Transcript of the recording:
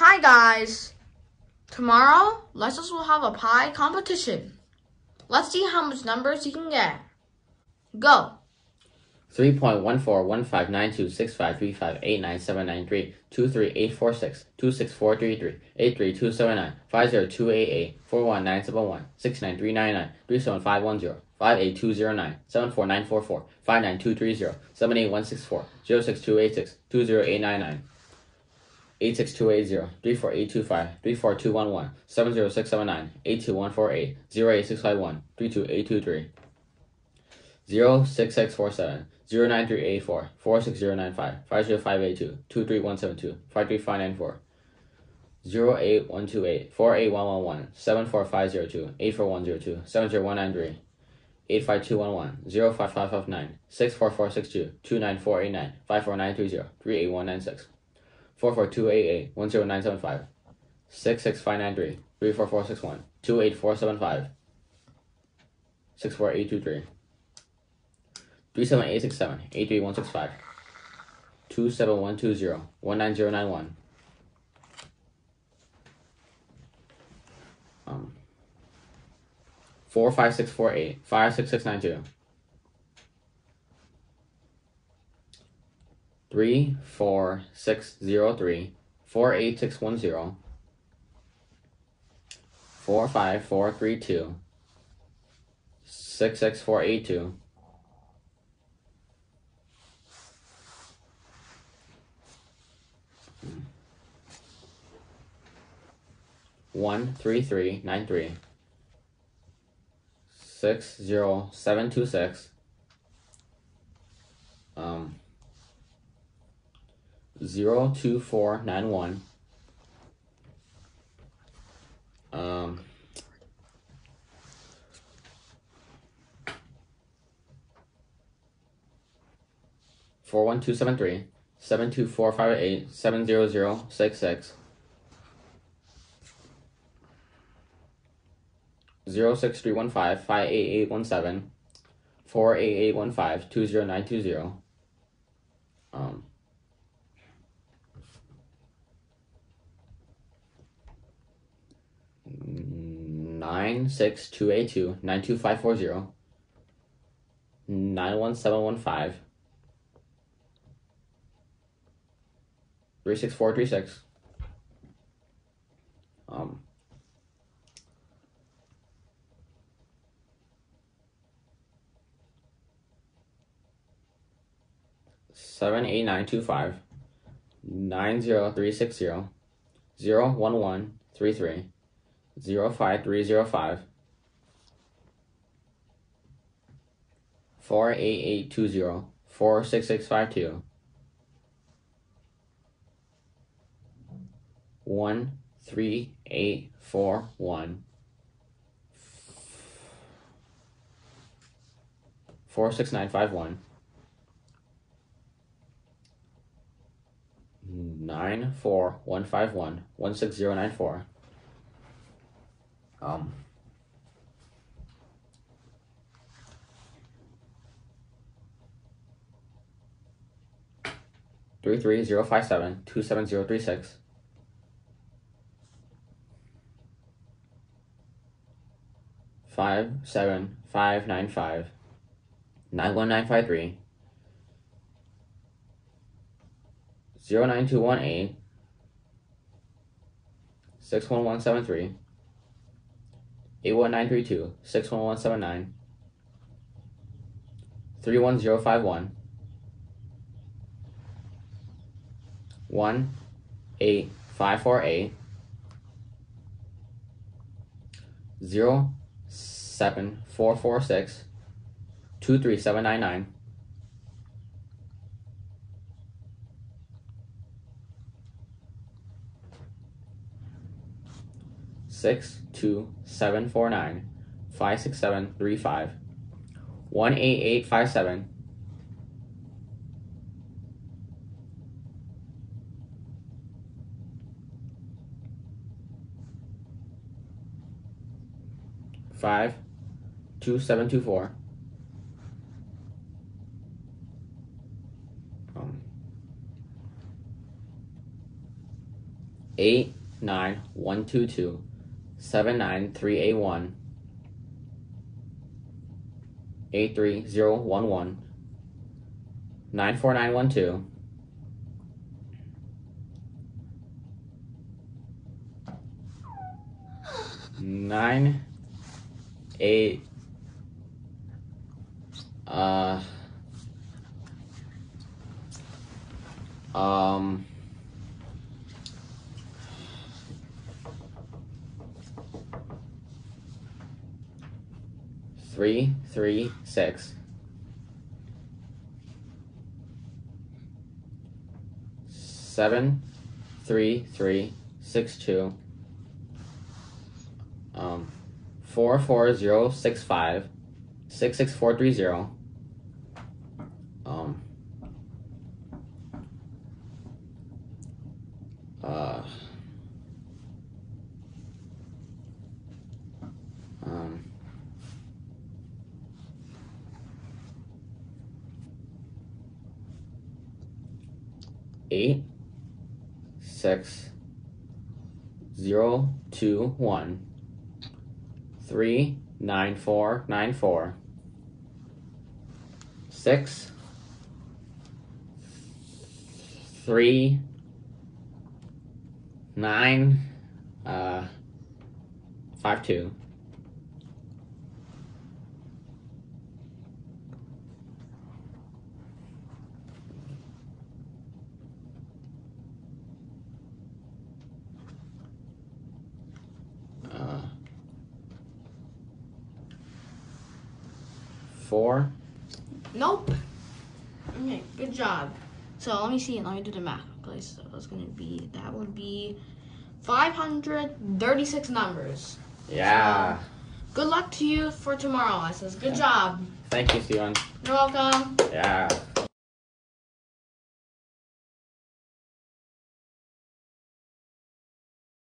Hi guys! Tomorrow, Ulysses will have a pi competition. Let's see how much numbers you can get. Go! 3.14159265358979323846 23846 83279 50288 41971 69399 37510 58209 74944 59230 78164 06286 20899 86280 34825 34211 70679 82148 08651 32823 06647 09384 46095 50582 23172 53594 08128 48111 74502 84102 70193 85211 05559 64462 29489 54930 38196 44288 10975 66593 34461 28475 64823 37867 83165 27120 19091 um 45648 56692 34603 48610 45432 66482 one three three nine three six zero seven two six um zero two four nine one. Um four one two seven three seven two four five eight seven zero zero six six. zero six three one five five eight eight one seven four eight eight one five two zero nine two zero um nine six two eight two nine two five four zero nine one seven one five three six four three six. Um seven eight nine two five nine zero three six zero zero one one three three zero five three zero five four eight eight two zero four six six five two one three eight four one four six nine five one nine four one five one one six zero nine four. Um. Three three zero five seven two seven zero three six. Five seven five nine five nine one nine five three. zero nine two one eight six one one seven three eight one nine three two six one one seven nine three one zero five one one eight five four eight zero seven four four six two three seven nine nine six two seven four nine five six seven three five one eight eight five seven. five two seven two four. Um eight nine one two two seven nine three eight one eight three zero one one nine four nine one two nine eight uh um three three six. Seven three three six two. Um four four zero six five. Six six four three zero um uh um eight six zero two one three nine four nine four six three nine uh five two four Nope. Okay, good job. So let me see. Let me do the math. Okay, so it's gonna be that would be 536 numbers. yeah Good luck to you for tomorrow, Ulysses. Good job. thank you steven You're welcome. yeah